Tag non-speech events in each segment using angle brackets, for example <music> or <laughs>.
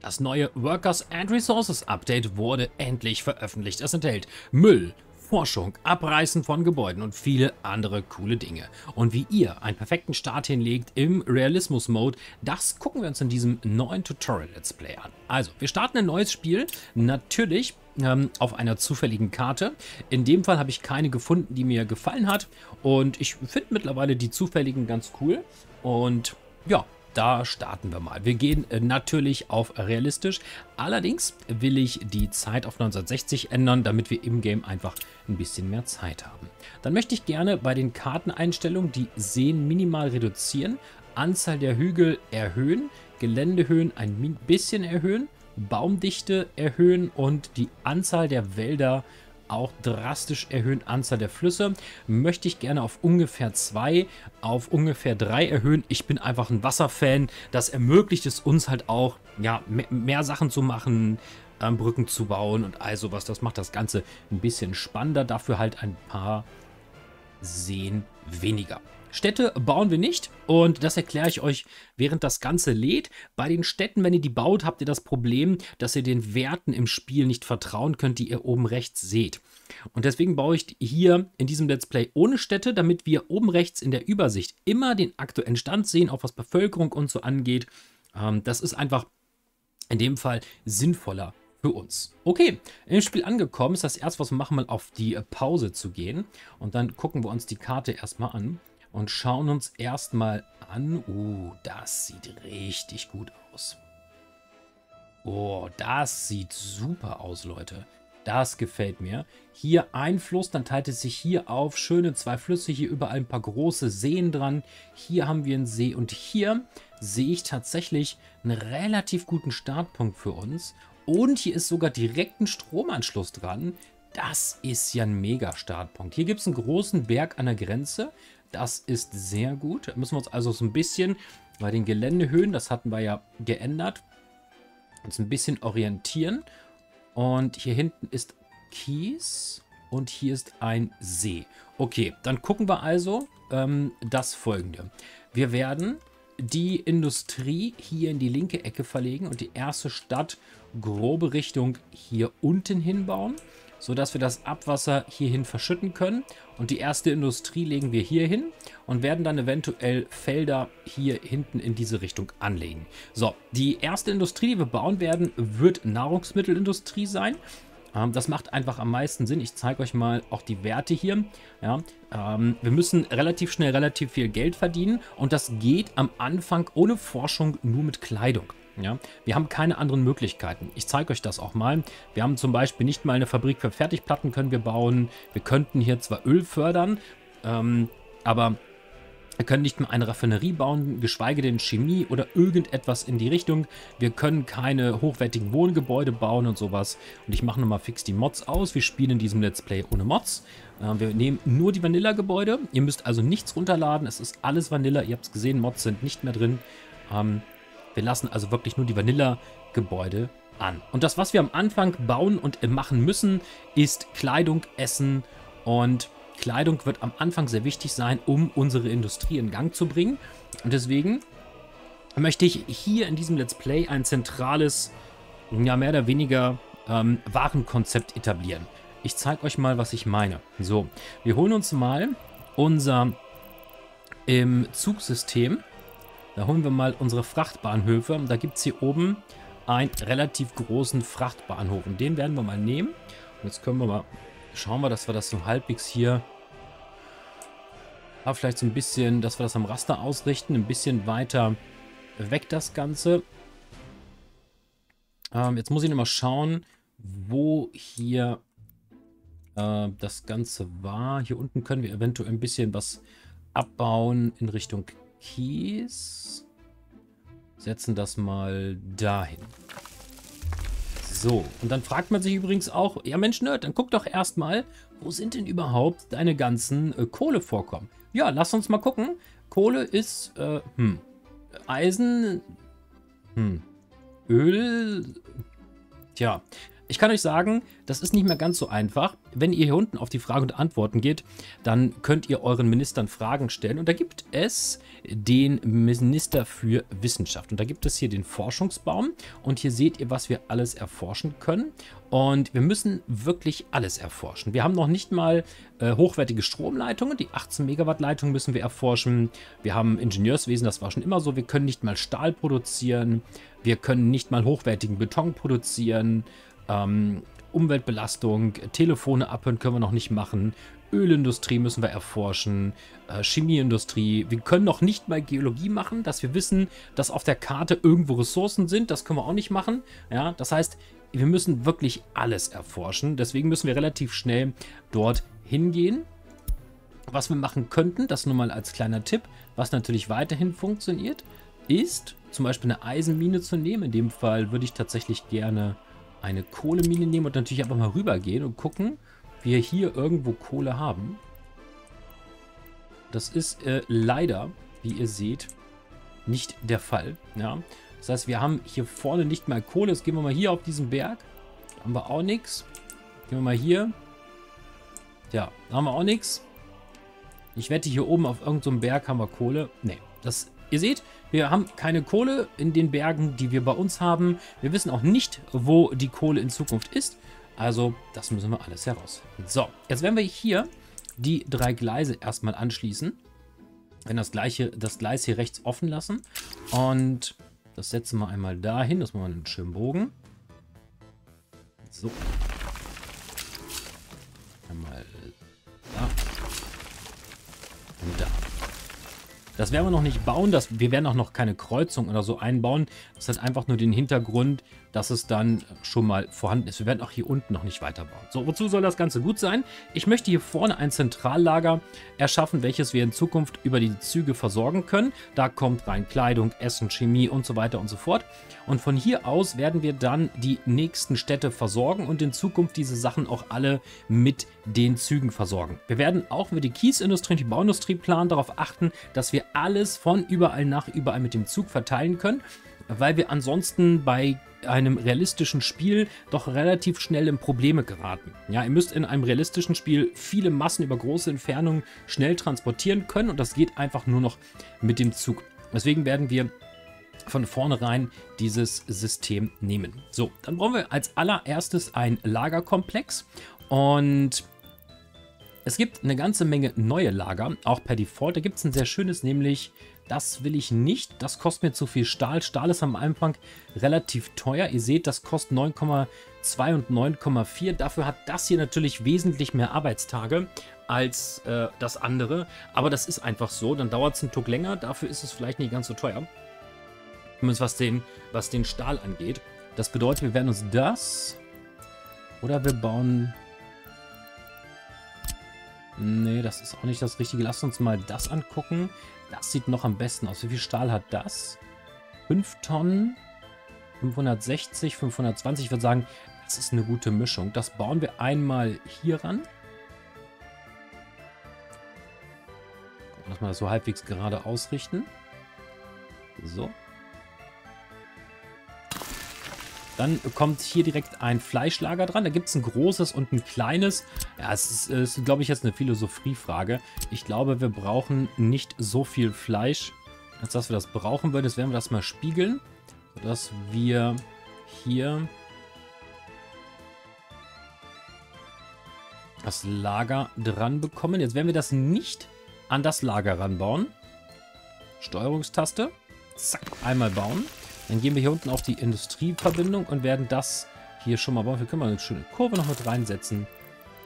Das neue Workers and Resources Update wurde endlich veröffentlicht. Es enthält Müll, Forschung, Abreißen von Gebäuden und viele andere coole Dinge. Und wie ihr einen perfekten Start hinlegt im Realismus-Mode, das gucken wir uns in diesem neuen Tutorial-Let's Play an. Also, wir starten ein neues Spiel, natürlich ähm, auf einer zufälligen Karte. In dem Fall habe ich keine gefunden, die mir gefallen hat. Und ich finde mittlerweile die zufälligen ganz cool. Und ja, da starten wir mal. Wir gehen äh, natürlich auf realistisch. Allerdings will ich die Zeit auf 1960 ändern, damit wir im Game einfach ein bisschen mehr Zeit haben. Dann möchte ich gerne bei den Karteneinstellungen die Seen minimal reduzieren, Anzahl der Hügel erhöhen, Geländehöhen ein bisschen erhöhen, Baumdichte erhöhen und die Anzahl der Wälder erhöhen auch drastisch erhöhen. Anzahl der Flüsse möchte ich gerne auf ungefähr zwei, auf ungefähr drei erhöhen. Ich bin einfach ein Wasserfan. Das ermöglicht es uns halt auch, ja, mehr, mehr Sachen zu machen, ähm, Brücken zu bauen und all sowas. Das macht das Ganze ein bisschen spannender. Dafür halt ein paar Seen weniger. Städte bauen wir nicht und das erkläre ich euch, während das Ganze lädt. Bei den Städten, wenn ihr die baut, habt ihr das Problem, dass ihr den Werten im Spiel nicht vertrauen könnt, die ihr oben rechts seht. Und deswegen baue ich hier in diesem Let's Play ohne Städte, damit wir oben rechts in der Übersicht immer den aktuellen Stand sehen, auch was Bevölkerung und so angeht. Ähm, das ist einfach in dem Fall sinnvoller für uns. Okay, im Spiel angekommen ist das erste, was wir machen, mal auf die Pause zu gehen. Und dann gucken wir uns die Karte erstmal an und schauen uns erstmal an. Uh, das sieht richtig gut aus. Oh, das sieht super aus, Leute. Das gefällt mir. Hier ein Fluss, dann teilt es sich hier auf. Schöne zwei Flüsse, hier überall ein paar große Seen dran. Hier haben wir einen See und hier sehe ich tatsächlich einen relativ guten Startpunkt für uns. Und hier ist sogar direkt ein Stromanschluss dran. Das ist ja ein Mega-Startpunkt. Hier gibt es einen großen Berg an der Grenze. Das ist sehr gut. Da müssen wir uns also so ein bisschen bei den Geländehöhen, das hatten wir ja geändert, uns ein bisschen orientieren. Und hier hinten ist Kies und hier ist ein See. Okay, dann gucken wir also ähm, das folgende. Wir werden die Industrie hier in die linke Ecke verlegen und die erste Stadt grobe Richtung hier unten hinbauen sodass wir das Abwasser hierhin verschütten können. Und die erste Industrie legen wir hier hin und werden dann eventuell Felder hier hinten in diese Richtung anlegen. So, die erste Industrie, die wir bauen werden, wird Nahrungsmittelindustrie sein. Ähm, das macht einfach am meisten Sinn. Ich zeige euch mal auch die Werte hier. Ja, ähm, wir müssen relativ schnell relativ viel Geld verdienen und das geht am Anfang ohne Forschung nur mit Kleidung. Ja, wir haben keine anderen Möglichkeiten. Ich zeige euch das auch mal. Wir haben zum Beispiel nicht mal eine Fabrik für Fertigplatten können wir bauen. Wir könnten hier zwar Öl fördern, ähm, aber wir können nicht mehr eine Raffinerie bauen, geschweige denn Chemie oder irgendetwas in die Richtung. Wir können keine hochwertigen Wohngebäude bauen und sowas. Und ich mache nochmal fix die Mods aus. Wir spielen in diesem Let's Play ohne Mods. Äh, wir nehmen nur die Vanilla-Gebäude. Ihr müsst also nichts runterladen. Es ist alles Vanilla. Ihr habt es gesehen, Mods sind nicht mehr drin. Ähm, wir lassen also wirklich nur die Vanilla-Gebäude an. Und das, was wir am Anfang bauen und machen müssen, ist Kleidung, Essen und Kleidung wird am Anfang sehr wichtig sein, um unsere Industrie in Gang zu bringen. Und deswegen möchte ich hier in diesem Let's Play ein zentrales, ja mehr oder weniger ähm, Warenkonzept etablieren. Ich zeige euch mal, was ich meine. So, wir holen uns mal unser im Zugsystem da holen wir mal unsere Frachtbahnhöfe. Da gibt es hier oben einen relativ großen Frachtbahnhof. Und den werden wir mal nehmen. Und jetzt können wir mal schauen, wir, dass wir das so halbwegs hier ja, vielleicht so ein bisschen, dass wir das am Raster ausrichten. Ein bisschen weiter weg das Ganze. Ähm, jetzt muss ich nochmal schauen, wo hier äh, das Ganze war. Hier unten können wir eventuell ein bisschen was abbauen in Richtung Kies. Setzen das mal dahin. So, und dann fragt man sich übrigens auch, ja Mensch Nerd, dann guck doch erstmal, wo sind denn überhaupt deine ganzen äh, Kohlevorkommen? Ja, lass uns mal gucken. Kohle ist, äh, hm, Eisen, hm, Öl, tja, Ich kann euch sagen, das ist nicht mehr ganz so einfach. Wenn ihr hier unten auf die Fragen und Antworten geht, dann könnt ihr euren Ministern Fragen stellen. Und da gibt es den Minister für Wissenschaft. Und da gibt es hier den Forschungsbaum. Und hier seht ihr, was wir alles erforschen können. Und wir müssen wirklich alles erforschen. Wir haben noch nicht mal äh, hochwertige Stromleitungen. Die 18 Megawatt Leitung müssen wir erforschen. Wir haben Ingenieurswesen, das war schon immer so. Wir können nicht mal Stahl produzieren. Wir können nicht mal hochwertigen Beton produzieren. Ähm, Umweltbelastung, Telefone abhören können wir noch nicht machen. Ölindustrie müssen wir erforschen, äh, Chemieindustrie. Wir können noch nicht mal Geologie machen, dass wir wissen, dass auf der Karte irgendwo Ressourcen sind. Das können wir auch nicht machen. Ja, das heißt, wir müssen wirklich alles erforschen. Deswegen müssen wir relativ schnell dort hingehen. Was wir machen könnten, das nur mal als kleiner Tipp, was natürlich weiterhin funktioniert, ist zum Beispiel eine Eisenmine zu nehmen. In dem Fall würde ich tatsächlich gerne eine Kohlemine nehmen und natürlich einfach mal rübergehen und gucken, wir hier irgendwo Kohle haben. Das ist äh, leider, wie ihr seht, nicht der Fall. Ja? Das heißt, wir haben hier vorne nicht mal Kohle. Jetzt gehen wir mal hier auf diesen Berg. Da haben wir auch nichts. Gehen wir mal hier. Ja, da haben wir auch nichts. Ich wette, hier oben auf irgendeinem so Berg haben wir Kohle. Nee, das Ihr seht, wir haben keine Kohle in den Bergen, die wir bei uns haben. Wir wissen auch nicht, wo die Kohle in Zukunft ist. Also, das müssen wir alles heraus. So, jetzt werden wir hier die drei Gleise erstmal anschließen. Wenn das, gleiche, das Gleis hier rechts offen lassen. Und das setzen wir einmal dahin. Das machen wir einen schönen Bogen. So. Einmal da. Und da. Das werden wir noch nicht bauen. Das, wir werden auch noch keine Kreuzung oder so einbauen. Das hat einfach nur den Hintergrund, dass es dann schon mal vorhanden ist. Wir werden auch hier unten noch nicht weiterbauen. So, wozu soll das Ganze gut sein? Ich möchte hier vorne ein Zentrallager erschaffen, welches wir in Zukunft über die Züge versorgen können. Da kommt rein Kleidung, Essen, Chemie und so weiter und so fort. Und von hier aus werden wir dann die nächsten Städte versorgen und in Zukunft diese Sachen auch alle mit den Zügen versorgen. Wir werden auch über die Kiesindustrie und die Bauindustrie planen, darauf achten, dass wir alles von überall nach überall mit dem Zug verteilen können weil wir ansonsten bei einem realistischen Spiel doch relativ schnell in Probleme geraten. Ja, ihr müsst in einem realistischen Spiel viele Massen über große Entfernungen schnell transportieren können und das geht einfach nur noch mit dem Zug. Deswegen werden wir von vornherein dieses System nehmen. So, dann brauchen wir als allererstes ein Lagerkomplex und es gibt eine ganze Menge neue Lager, auch per Default. Da gibt es ein sehr schönes, nämlich das will ich nicht. Das kostet mir zu viel Stahl. Stahl ist am Anfang relativ teuer. Ihr seht, das kostet 9,2 und 9,4. Dafür hat das hier natürlich wesentlich mehr Arbeitstage als äh, das andere. Aber das ist einfach so. Dann dauert es einen Tuck länger. Dafür ist es vielleicht nicht ganz so teuer. Zumindest was den, was den Stahl angeht. Das bedeutet, wir werden uns das... Oder wir bauen... Nee, das ist auch nicht das Richtige. Lasst uns mal das angucken. Das sieht noch am besten aus. Wie viel Stahl hat das? 5 Tonnen, 560, 520. Ich würde sagen, das ist eine gute Mischung. Das bauen wir einmal hier ran. Lass mal das so halbwegs gerade ausrichten. So. Dann kommt hier direkt ein Fleischlager dran. Da gibt es ein großes und ein kleines. Ja, es ist, ist glaube ich, jetzt eine Philosophiefrage. Ich glaube, wir brauchen nicht so viel Fleisch, als dass wir das brauchen würden. Jetzt werden wir das mal spiegeln, sodass wir hier das Lager dran bekommen. Jetzt werden wir das nicht an das Lager ranbauen. Steuerungstaste. Zack, einmal bauen. Dann gehen wir hier unten auf die Industrieverbindung und werden das hier schon mal bauen. Wir können mal eine schöne Kurve noch mit reinsetzen.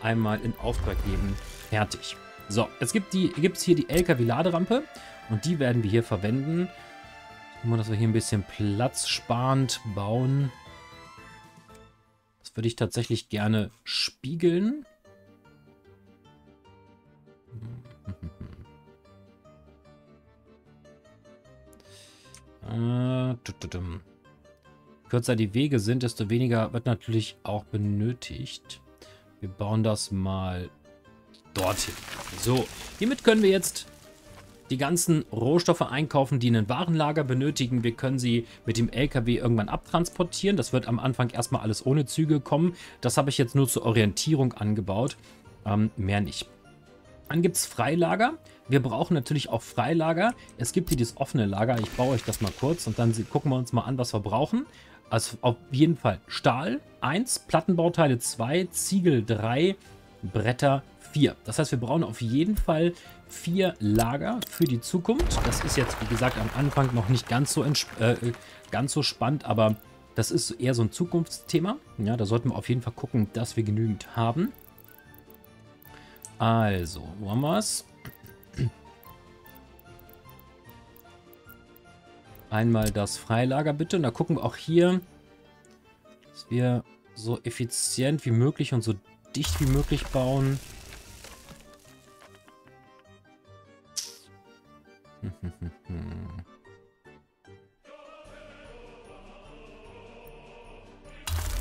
Einmal in Auftrag geben. Fertig. So, jetzt gibt es hier die LKW-Laderampe und die werden wir hier verwenden. Gucken dass wir hier ein bisschen platzsparend bauen. Das würde ich tatsächlich gerne spiegeln. Äh, Kürzer die Wege sind, desto weniger wird natürlich auch benötigt. Wir bauen das mal dorthin. So, hiermit können wir jetzt die ganzen Rohstoffe einkaufen, die ein Warenlager benötigen. Wir können sie mit dem LKW irgendwann abtransportieren. Das wird am Anfang erstmal alles ohne Züge kommen. Das habe ich jetzt nur zur Orientierung angebaut. Ähm, mehr nicht. Dann gibt es Freilager. Wir brauchen natürlich auch Freilager. Es gibt hier das offene Lager. Ich baue euch das mal kurz und dann gucken wir uns mal an, was wir brauchen. Also auf jeden Fall Stahl 1, Plattenbauteile 2, Ziegel 3, Bretter 4. Das heißt, wir brauchen auf jeden Fall vier Lager für die Zukunft. Das ist jetzt, wie gesagt, am Anfang noch nicht ganz so, äh, ganz so spannend, aber das ist eher so ein Zukunftsthema. Ja, da sollten wir auf jeden Fall gucken, dass wir genügend haben. Also, wo haben wir es? Einmal das Freilager bitte. Und da gucken wir auch hier, dass wir so effizient wie möglich und so dicht wie möglich bauen. <laughs>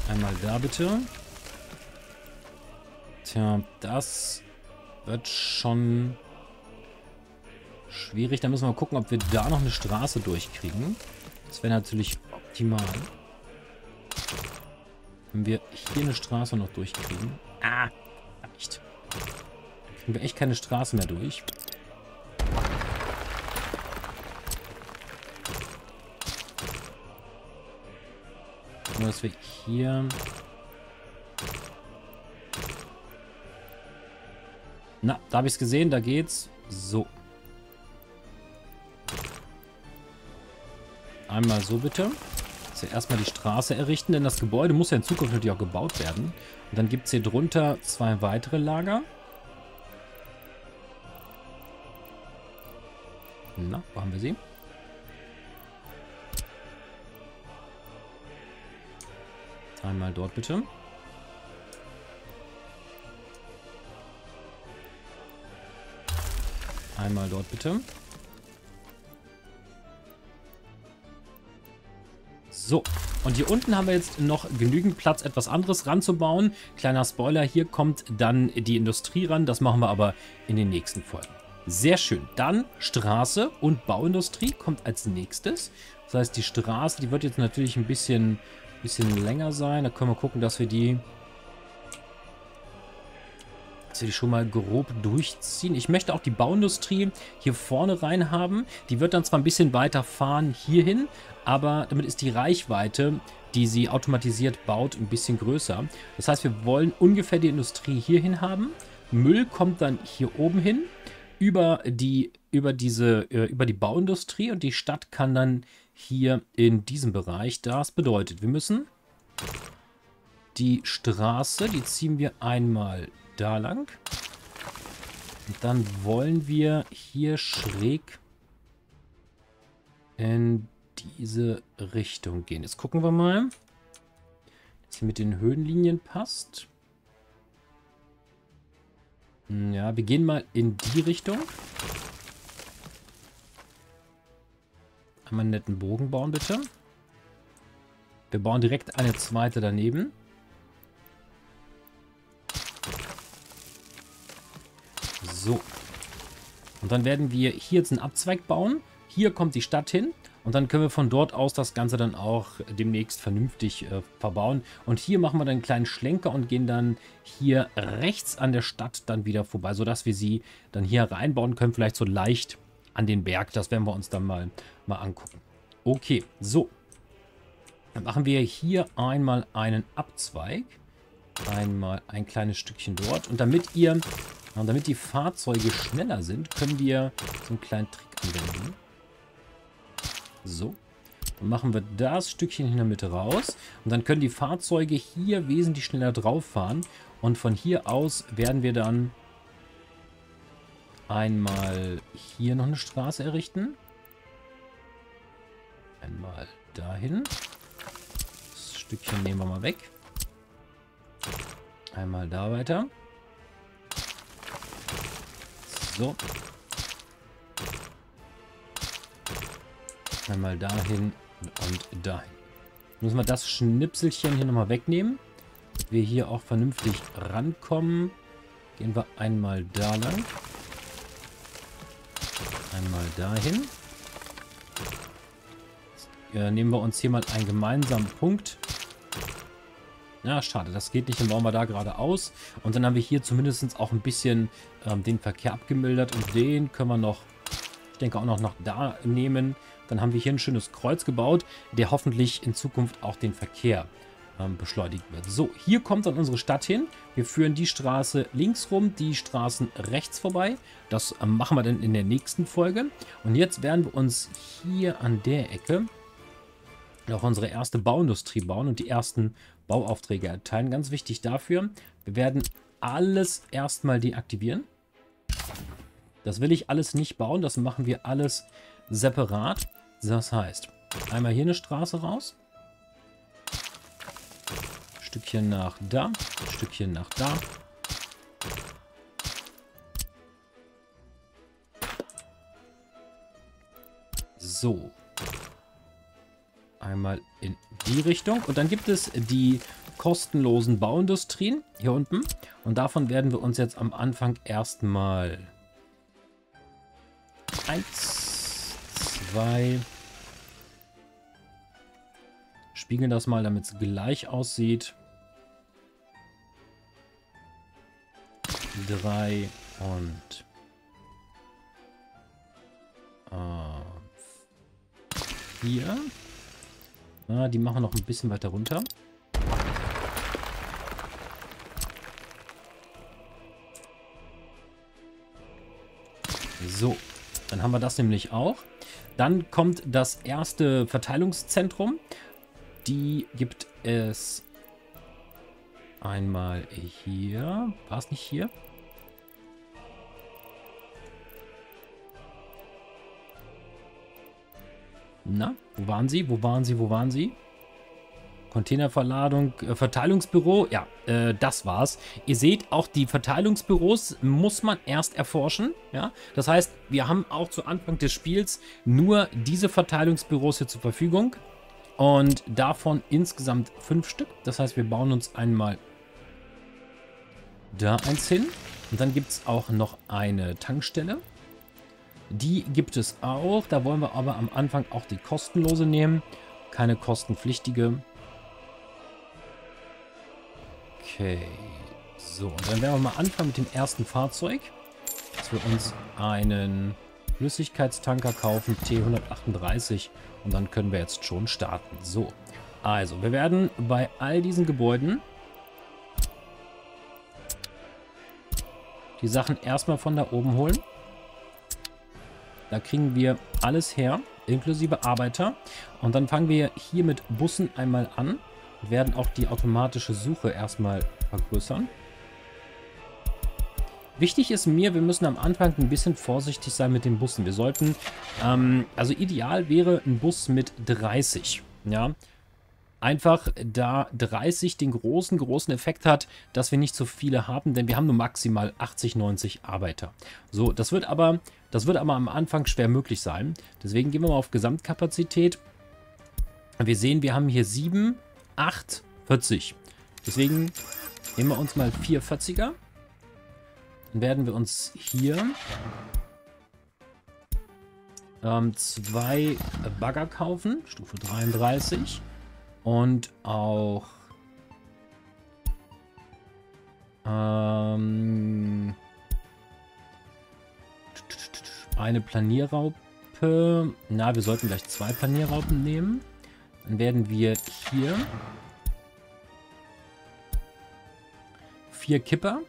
Einmal da bitte. Tja, das wird schon schwierig. Da müssen wir gucken, ob wir da noch eine Straße durchkriegen. Das wäre natürlich optimal. Wenn wir hier eine Straße noch durchkriegen. Ah, nicht. Kriegen wir echt keine Straße mehr durch. Nur, dass wir hier... Na, da habe ich es gesehen, da geht's. So. Einmal so bitte. Also erstmal die Straße errichten, denn das Gebäude muss ja in Zukunft natürlich auch gebaut werden. Und dann gibt es hier drunter zwei weitere Lager. Na, wo haben wir sie? Einmal dort bitte. Einmal dort bitte. So, und hier unten haben wir jetzt noch genügend Platz, etwas anderes ranzubauen. Kleiner Spoiler, hier kommt dann die Industrie ran. Das machen wir aber in den nächsten Folgen. Sehr schön. Dann Straße und Bauindustrie kommt als nächstes. Das heißt, die Straße, die wird jetzt natürlich ein bisschen, bisschen länger sein. Da können wir gucken, dass wir die wir die schon mal grob durchziehen. Ich möchte auch die Bauindustrie hier vorne rein haben. Die wird dann zwar ein bisschen weiter fahren hierhin, aber damit ist die Reichweite, die sie automatisiert baut, ein bisschen größer. Das heißt, wir wollen ungefähr die Industrie hierhin haben. Müll kommt dann hier oben hin über die, über diese, äh, über die Bauindustrie und die Stadt kann dann hier in diesem Bereich. Das bedeutet, wir müssen die Straße, die ziehen wir einmal da lang. Und dann wollen wir hier schräg in diese Richtung gehen. Jetzt gucken wir mal, dass hier mit den Höhenlinien passt. Hm, ja, wir gehen mal in die Richtung. Einmal einen netten Bogen bauen, bitte. Wir bauen direkt eine zweite daneben. So. Und dann werden wir hier jetzt einen Abzweig bauen. Hier kommt die Stadt hin. Und dann können wir von dort aus das Ganze dann auch demnächst vernünftig äh, verbauen. Und hier machen wir dann einen kleinen Schlenker und gehen dann hier rechts an der Stadt dann wieder vorbei, sodass wir sie dann hier reinbauen können. Vielleicht so leicht an den Berg. Das werden wir uns dann mal, mal angucken. Okay, so. Dann machen wir hier einmal einen Abzweig. Einmal ein kleines Stückchen dort. Und damit ihr, damit die Fahrzeuge schneller sind, können wir so einen kleinen Trick anwenden. So. Dann machen wir das Stückchen in der Mitte raus. Und dann können die Fahrzeuge hier wesentlich schneller drauf fahren. Und von hier aus werden wir dann einmal hier noch eine Straße errichten. Einmal dahin. Das Stückchen nehmen wir mal weg. Einmal da weiter. So. Einmal dahin und dahin. Müssen wir das Schnipselchen hier nochmal wegnehmen. Wir hier auch vernünftig rankommen. Gehen wir einmal da lang. Einmal dahin. Äh, nehmen wir uns hier mal einen gemeinsamen Punkt. Ja, schade, das geht nicht. Dann bauen wir da geradeaus. Und dann haben wir hier zumindest auch ein bisschen ähm, den Verkehr abgemildert. Und den können wir noch, ich denke auch noch nach da nehmen. Dann haben wir hier ein schönes Kreuz gebaut, der hoffentlich in Zukunft auch den Verkehr ähm, beschleunigt wird. So, hier kommt dann unsere Stadt hin. Wir führen die Straße links rum, die Straßen rechts vorbei. Das ähm, machen wir dann in der nächsten Folge. Und jetzt werden wir uns hier an der Ecke auch unsere erste Bauindustrie bauen und die ersten Bauaufträge erteilen. Ganz wichtig dafür, wir werden alles erstmal deaktivieren. Das will ich alles nicht bauen, das machen wir alles separat. Das heißt, einmal hier eine Straße raus. Stückchen nach da, Stückchen nach da. So, einmal in die Richtung. Und dann gibt es die kostenlosen Bauindustrien hier unten. Und davon werden wir uns jetzt am Anfang erstmal eins, zwei, spiegeln das mal, damit es gleich aussieht. Drei und äh, vier. Ah, die machen noch ein bisschen weiter runter. So, dann haben wir das nämlich auch. Dann kommt das erste Verteilungszentrum. Die gibt es einmal hier. War es nicht hier? Na, wo waren sie? Wo waren sie? Wo waren sie? Containerverladung, äh, Verteilungsbüro, ja, äh, das war's. Ihr seht, auch die Verteilungsbüros muss man erst erforschen, ja. Das heißt, wir haben auch zu Anfang des Spiels nur diese Verteilungsbüros hier zur Verfügung und davon insgesamt fünf Stück. Das heißt, wir bauen uns einmal da eins hin und dann gibt es auch noch eine Tankstelle. Die gibt es auch. Da wollen wir aber am Anfang auch die kostenlose nehmen. Keine kostenpflichtige. Okay. So, und dann werden wir mal anfangen mit dem ersten Fahrzeug. Dass wir uns einen Flüssigkeitstanker kaufen, T138. Und dann können wir jetzt schon starten. So, also wir werden bei all diesen Gebäuden die Sachen erstmal von da oben holen. Da kriegen wir alles her, inklusive Arbeiter. Und dann fangen wir hier mit Bussen einmal an und werden auch die automatische Suche erstmal vergrößern. Wichtig ist mir, wir müssen am Anfang ein bisschen vorsichtig sein mit den Bussen. Wir sollten, ähm, also ideal wäre ein Bus mit 30, ja. Einfach da 30 den großen, großen Effekt hat, dass wir nicht so viele haben, denn wir haben nur maximal 80, 90 Arbeiter. So, das wird aber, das wird aber am Anfang schwer möglich sein. Deswegen gehen wir mal auf Gesamtkapazität. Wir sehen, wir haben hier 7, 8, 40. Deswegen nehmen wir uns mal 4 40er. Dann werden wir uns hier ähm, zwei Bagger kaufen, Stufe 33. Und auch ähm, eine Planierraupe. Na, wir sollten gleich zwei Planierraupen nehmen. Dann werden wir hier vier Kipper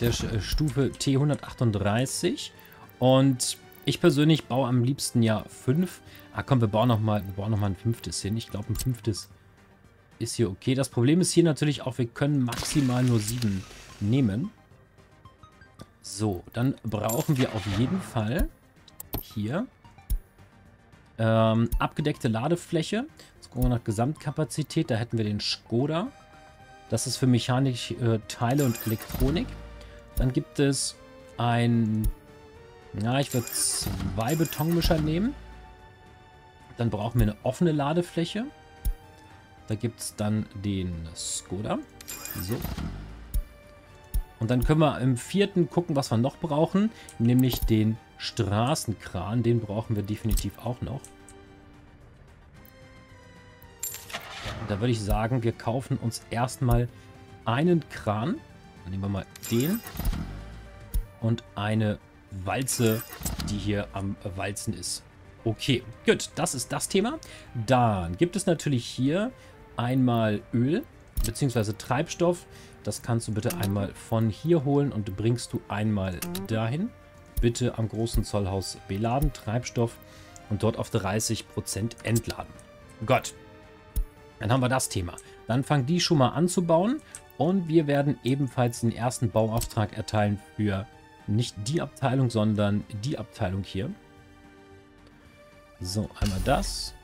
der äh, Stufe T138 und ich persönlich baue am liebsten ja fünf Ah komm, wir bauen nochmal noch ein fünftes hin. Ich glaube, ein fünftes ist hier okay. Das Problem ist hier natürlich auch, wir können maximal nur sieben nehmen. So, dann brauchen wir auf jeden Fall hier ähm, abgedeckte Ladefläche. Jetzt gucken wir nach Gesamtkapazität. Da hätten wir den Skoda. Das ist für Mechanik, äh, Teile und Elektronik. Dann gibt es ein... Ja, ich würde zwei Betonmischer nehmen. Dann brauchen wir eine offene Ladefläche. Da gibt es dann den Skoda. So. Und dann können wir im vierten gucken, was wir noch brauchen. Nämlich den Straßenkran. Den brauchen wir definitiv auch noch. Da würde ich sagen, wir kaufen uns erstmal einen Kran. Dann nehmen wir mal den. Und eine Walze, die hier am Walzen ist. Okay, gut, das ist das Thema. Dann gibt es natürlich hier einmal Öl bzw. Treibstoff. Das kannst du bitte einmal von hier holen und bringst du einmal dahin. Bitte am großen Zollhaus beladen, Treibstoff und dort auf 30% entladen. Gott, dann haben wir das Thema. Dann fangen die schon mal an zu bauen und wir werden ebenfalls den ersten Bauauftrag erteilen für nicht die Abteilung, sondern die Abteilung hier. So, einmal das.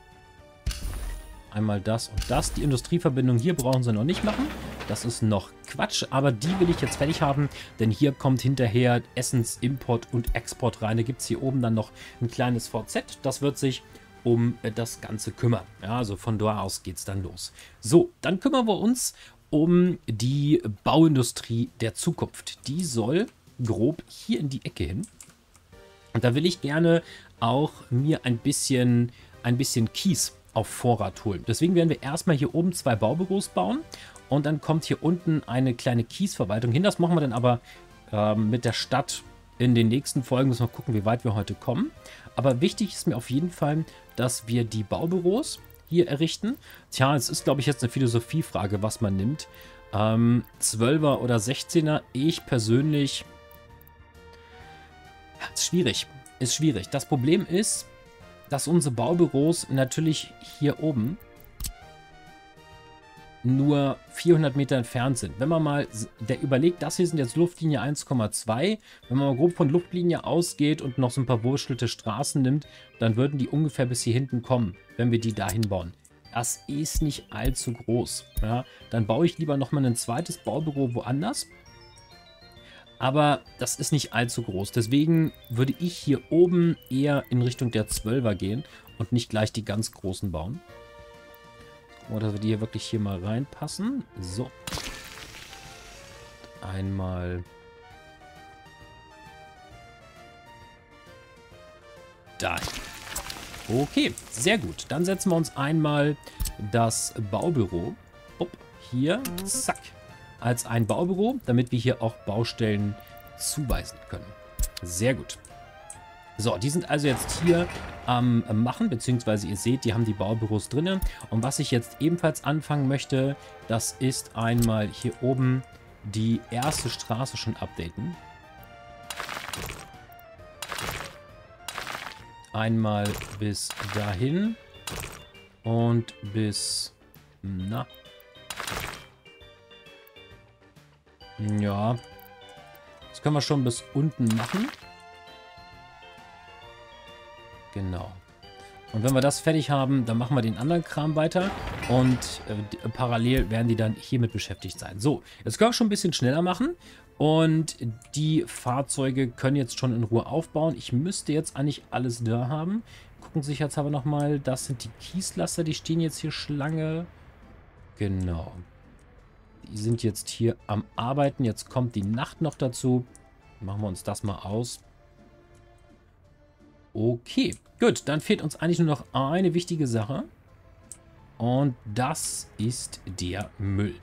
Einmal das und das. Die Industrieverbindung hier brauchen sie noch nicht machen. Das ist noch Quatsch, aber die will ich jetzt fertig haben, denn hier kommt hinterher Essensimport und Export rein. Da gibt es hier oben dann noch ein kleines VZ. Das wird sich um das Ganze kümmern. Ja, also von da aus geht es dann los. So, dann kümmern wir uns um die Bauindustrie der Zukunft. Die soll grob hier in die Ecke hin. Und da will ich gerne auch mir ein bisschen, ein bisschen Kies auf Vorrat holen. Deswegen werden wir erstmal hier oben zwei Baubüros bauen und dann kommt hier unten eine kleine Kiesverwaltung hin. Das machen wir dann aber ähm, mit der Stadt in den nächsten Folgen. Müssen wir gucken, wie weit wir heute kommen. Aber wichtig ist mir auf jeden Fall, dass wir die Baubüros hier errichten. Tja, es ist, glaube ich, jetzt eine Philosophiefrage, was man nimmt. Ähm, 12er oder 16er. Ich persönlich ist schwierig. Ist schwierig. Das Problem ist, dass unsere Baubüros natürlich hier oben nur 400 Meter entfernt sind. Wenn man mal der überlegt, das hier sind jetzt Luftlinie 1,2. Wenn man mal grob von Luftlinie ausgeht und noch so ein paar wurschelte Straßen nimmt, dann würden die ungefähr bis hier hinten kommen, wenn wir die dahin bauen. Das ist nicht allzu groß. Ja, dann baue ich lieber nochmal ein zweites Baubüro woanders aber das ist nicht allzu groß. Deswegen würde ich hier oben eher in Richtung der 12er gehen und nicht gleich die ganz großen bauen. Oder dass wir die hier wirklich hier mal reinpassen. So. Einmal... Da. Okay, sehr gut. Dann setzen wir uns einmal das Baubüro. Upp, hier, zack, als ein Baubüro, damit wir hier auch Baustellen zuweisen können. Sehr gut. So, die sind also jetzt hier am Machen, beziehungsweise ihr seht, die haben die Baubüros drin. Und was ich jetzt ebenfalls anfangen möchte, das ist einmal hier oben die erste Straße schon updaten. Einmal bis dahin und bis, na, Ja. Das können wir schon bis unten machen. Genau. Und wenn wir das fertig haben, dann machen wir den anderen Kram weiter. Und äh, parallel werden die dann hiermit beschäftigt sein. So, jetzt können wir schon ein bisschen schneller machen. Und die Fahrzeuge können jetzt schon in Ruhe aufbauen. Ich müsste jetzt eigentlich alles da haben. Gucken sich jetzt aber nochmal. Das sind die Kieslaster, die stehen jetzt hier Schlange. Genau. Die sind jetzt hier am Arbeiten. Jetzt kommt die Nacht noch dazu. Machen wir uns das mal aus. Okay, gut. Dann fehlt uns eigentlich nur noch eine wichtige Sache. Und das ist der Müll.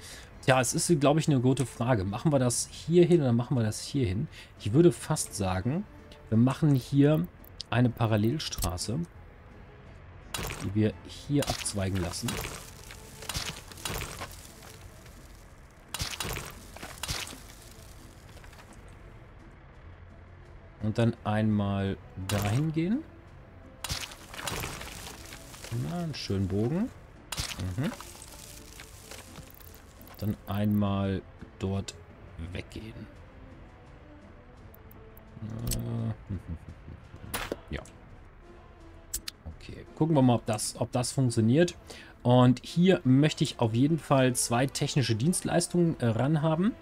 Tja, es ist, glaube ich, eine gute Frage. Machen wir das hier hin oder machen wir das hier hin? Ich würde fast sagen, wir machen hier eine Parallelstraße, die wir hier abzweigen lassen. Und dann einmal dahin gehen. Na, einen schönen Bogen. Mhm. Dann einmal dort weggehen. Äh, <laughs> ja. Okay, gucken wir mal, ob das, ob das funktioniert. Und hier möchte ich auf jeden Fall zwei technische Dienstleistungen äh, ran haben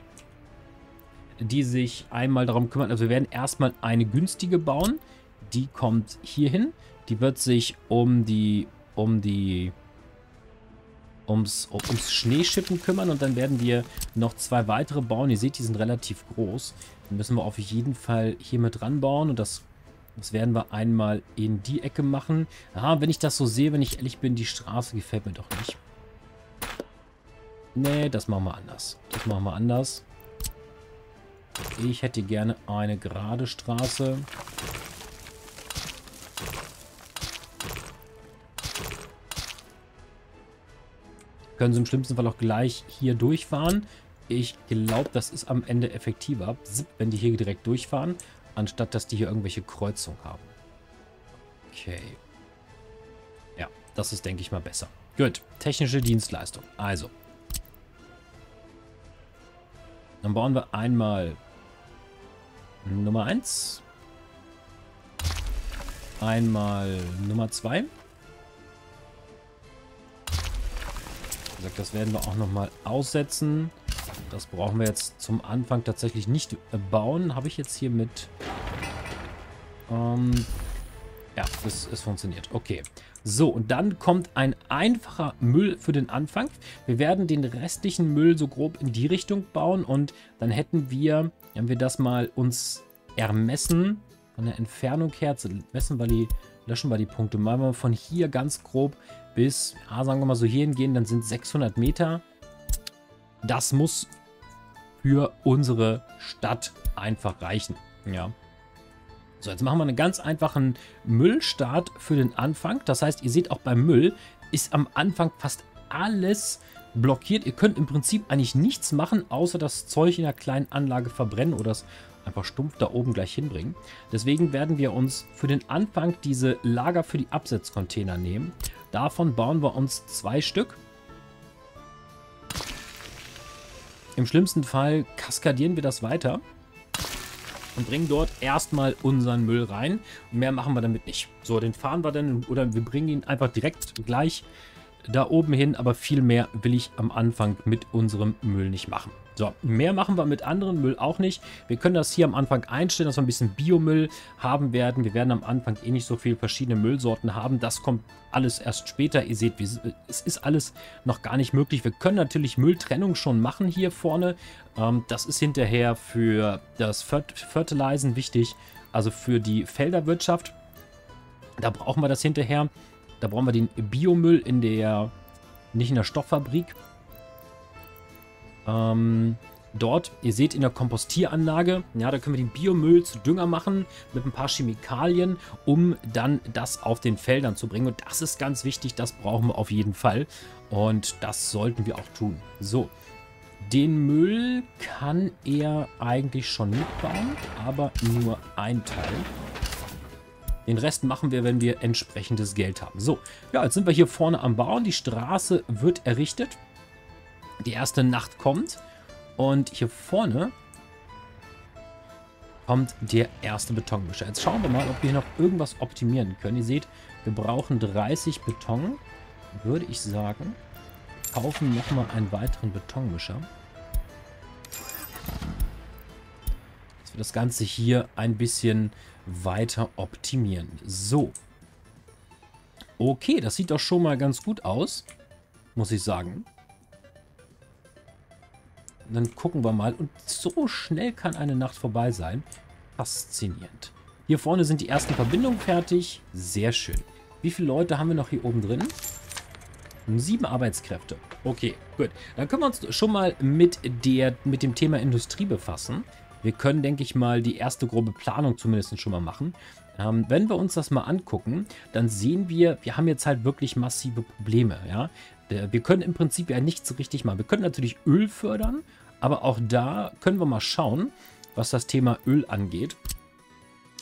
die sich einmal darum kümmern. Also wir werden erstmal eine günstige bauen. Die kommt hier hin. Die wird sich um die, um die ums, ums Schneeschippen kümmern und dann werden wir noch zwei weitere bauen. Ihr seht, die sind relativ groß. Die müssen wir auf jeden Fall hier mit dran bauen und das, das werden wir einmal in die Ecke machen. Ja, wenn ich das so sehe, wenn ich ehrlich bin, die Straße gefällt mir doch nicht. Nee, das machen wir anders. Das machen wir anders. Ich hätte gerne eine gerade Straße. Können sie im schlimmsten Fall auch gleich hier durchfahren. Ich glaube, das ist am Ende effektiver, wenn die hier direkt durchfahren, anstatt dass die hier irgendwelche Kreuzungen haben. Okay. Ja, das ist, denke ich mal, besser. Gut, technische Dienstleistung. Also. Dann bauen wir einmal Nummer 1. Einmal Nummer 2. Wie gesagt, das werden wir auch nochmal aussetzen. Das brauchen wir jetzt zum Anfang tatsächlich nicht bauen. Habe ich jetzt hier mit... Ähm, ja, es, es funktioniert. Okay. So, und dann kommt ein einfacher Müll für den Anfang. Wir werden den restlichen Müll so grob in die Richtung bauen und dann hätten wir, wenn wir das mal uns ermessen, von der Entfernung her, messen wir die, löschen wir die Punkte mal von hier ganz grob bis, ja, sagen wir mal so hier hingehen, dann sind 600 Meter. Das muss für unsere Stadt einfach reichen. Ja. So, jetzt machen wir einen ganz einfachen Müllstart für den Anfang. Das heißt, ihr seht auch beim Müll ist am Anfang fast alles blockiert. Ihr könnt im Prinzip eigentlich nichts machen, außer das Zeug in einer kleinen Anlage verbrennen oder es einfach stumpf da oben gleich hinbringen. Deswegen werden wir uns für den Anfang diese Lager für die Absetzcontainer nehmen. Davon bauen wir uns zwei Stück. Im schlimmsten Fall kaskadieren wir das weiter und bringen dort erstmal unseren Müll rein. mehr machen wir damit nicht. So, den fahren wir dann oder wir bringen ihn einfach direkt gleich da oben hin, aber viel mehr will ich am Anfang mit unserem Müll nicht machen. So, mehr machen wir mit anderen Müll auch nicht. Wir können das hier am Anfang einstellen, dass wir ein bisschen Biomüll haben werden. Wir werden am Anfang eh nicht so viele verschiedene Müllsorten haben. Das kommt alles erst später. Ihr seht, es ist alles noch gar nicht möglich. Wir können natürlich Mülltrennung schon machen hier vorne. Ähm, das ist hinterher für das Fertilizen wichtig, also für die Felderwirtschaft. Da brauchen wir das hinterher. Da brauchen wir den Biomüll in der, nicht in der Stofffabrik. Ähm, dort, ihr seht in der Kompostieranlage, ja, da können wir den Biomüll zu Dünger machen mit ein paar Chemikalien, um dann das auf den Feldern zu bringen. Und das ist ganz wichtig, das brauchen wir auf jeden Fall. Und das sollten wir auch tun. So, den Müll kann er eigentlich schon mitbauen, aber nur ein Teil. Den Rest machen wir, wenn wir entsprechendes Geld haben. So, ja, jetzt sind wir hier vorne am Bauen. Die Straße wird errichtet. Die erste Nacht kommt. Und hier vorne kommt der erste Betonmischer. Jetzt schauen wir mal, ob wir hier noch irgendwas optimieren können. Ihr seht, wir brauchen 30 Beton. Würde ich sagen, kaufen nochmal einen weiteren Betonmischer. Dass wir das Ganze hier ein bisschen weiter optimieren. So. Okay, das sieht doch schon mal ganz gut aus, muss ich sagen. Dann gucken wir mal. Und so schnell kann eine Nacht vorbei sein. Faszinierend. Hier vorne sind die ersten Verbindungen fertig. Sehr schön. Wie viele Leute haben wir noch hier oben drin? Sieben Arbeitskräfte. Okay, gut. Dann können wir uns schon mal mit, der, mit dem Thema Industrie befassen. Wir können, denke ich mal, die erste grobe Planung zumindest schon mal machen. Ähm, wenn wir uns das mal angucken, dann sehen wir, wir haben jetzt halt wirklich massive Probleme. Ja? Wir können im Prinzip ja nichts richtig machen. Wir können natürlich Öl fördern, aber auch da können wir mal schauen, was das Thema Öl angeht,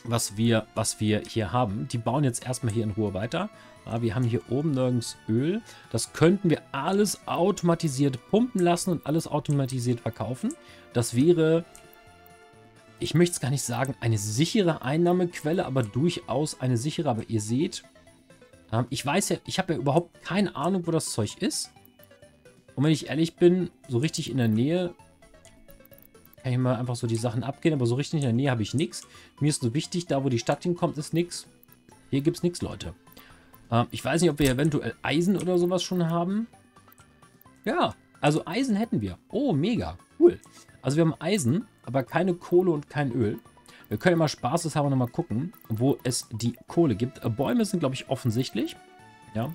was wir, was wir hier haben. Die bauen jetzt erstmal hier in Ruhe weiter. Ja, wir haben hier oben nirgends Öl. Das könnten wir alles automatisiert pumpen lassen und alles automatisiert verkaufen. Das wäre ich möchte es gar nicht sagen, eine sichere Einnahmequelle, aber durchaus eine sichere. Aber ihr seht, ähm, ich weiß ja, ich habe ja überhaupt keine Ahnung, wo das Zeug ist. Und wenn ich ehrlich bin, so richtig in der Nähe kann ich mal einfach so die Sachen abgehen, aber so richtig in der Nähe habe ich nichts. Mir ist nur wichtig, da wo die Stadt hinkommt, ist nichts. Hier gibt es nichts, Leute. Ähm, ich weiß nicht, ob wir eventuell Eisen oder sowas schon haben. Ja, also Eisen hätten wir. Oh, mega. Cool. Also wir haben Eisen, aber keine Kohle und kein Öl. Wir können ja mal spaßeshalber nochmal gucken, wo es die Kohle gibt. Bäume sind, glaube ich, offensichtlich. Ja.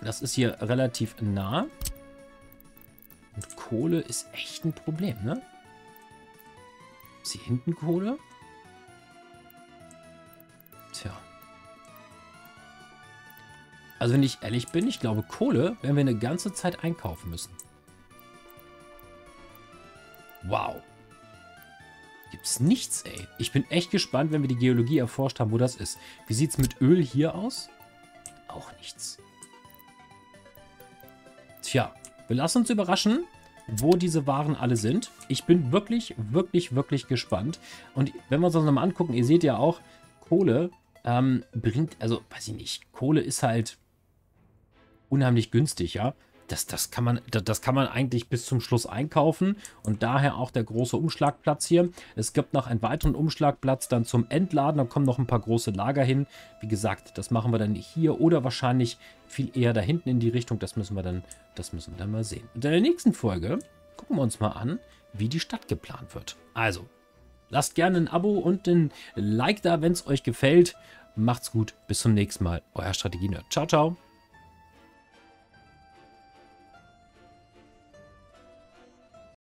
Das ist hier relativ nah. Und Kohle ist echt ein Problem, ne? Ist hier hinten Kohle? Tja. Also wenn ich ehrlich bin, ich glaube, Kohle werden wir eine ganze Zeit einkaufen müssen. Wow. Gibt's nichts, ey. Ich bin echt gespannt, wenn wir die Geologie erforscht haben, wo das ist. Wie sieht's mit Öl hier aus? Auch nichts. Tja, wir lassen uns überraschen, wo diese Waren alle sind. Ich bin wirklich, wirklich, wirklich gespannt. Und wenn wir uns das nochmal angucken, ihr seht ja auch, Kohle ähm, bringt, also weiß ich nicht, Kohle ist halt unheimlich günstig, ja. Das, das, kann man, das kann man eigentlich bis zum Schluss einkaufen und daher auch der große Umschlagplatz hier. Es gibt noch einen weiteren Umschlagplatz dann zum Entladen, da kommen noch ein paar große Lager hin. Wie gesagt, das machen wir dann hier oder wahrscheinlich viel eher da hinten in die Richtung. Das müssen wir dann, das müssen wir dann mal sehen. Und in der nächsten Folge gucken wir uns mal an, wie die Stadt geplant wird. Also, lasst gerne ein Abo und ein Like da, wenn es euch gefällt. Macht's gut, bis zum nächsten Mal. Euer Strategie-Nerd. Ciao, ciao.